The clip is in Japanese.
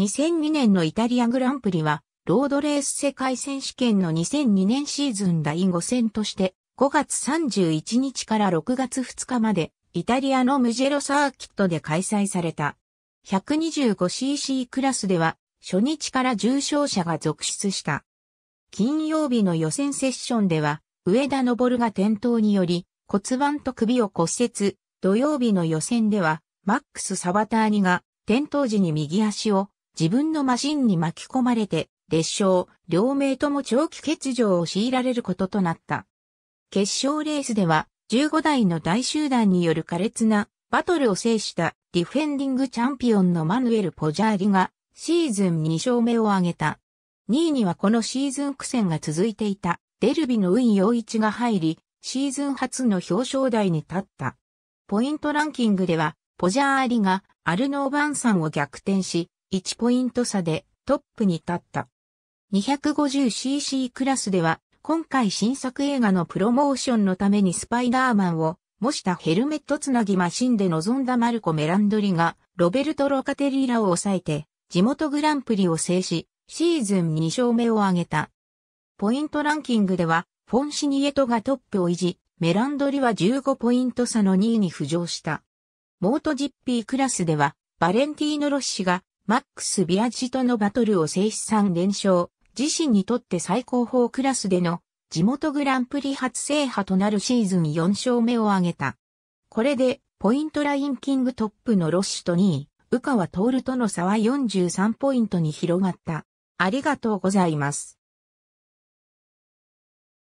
2002年のイタリアグランプリは、ロードレース世界選手権の2002年シーズン第5戦として、5月31日から6月2日まで、イタリアのムジェロサーキットで開催された。125cc クラスでは、初日から重傷者が続出した。金曜日の予選セッションでは、上田昇が転倒により、骨盤と首を骨折。土曜日の予選では、マックス・サバターニが、転倒時に右足を自分のマシンに巻き込まれて、列車、両名とも長期欠場を強いられることとなった。決勝レースでは、15台の大集団による苛烈なバトルを制したディフェンディングチャンピオンのマヌエル・ポジャーリがシーズン2勝目を挙げた。2位にはこのシーズン苦戦が続いていたデルビの運陽一が入り、シーズン初の表彰台に立った。ポイントランキングでは、ポジャーリがアルノーバンさんを逆転し、1ポイント差でトップに立った。250cc クラスでは、今回新作映画のプロモーションのためにスパイダーマンを模したヘルメットつなぎマシンで臨んだマルコ・メランドリが、ロベルト・ロカテリーラを抑えて、地元グランプリを制し、シーズン2勝目を挙げた。ポイントランキングでは、フォンシニエトがトップを維持、メランドリは15ポイント差の2位に浮上した。モートジッピークラスでは、バレンティーノ・ロッシが、マックス・ビアジとのバトルを制止3連勝、自身にとって最高峰クラスでの地元グランプリ初制覇となるシーズン4勝目を挙げた。これで、ポイントラインキングトップのロッシュと2位、宇川徹との差は43ポイントに広がった。ありがとうございます。